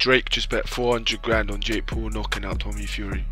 Drake just bet 400 grand on Jake Paul knocking out Tommy Fury.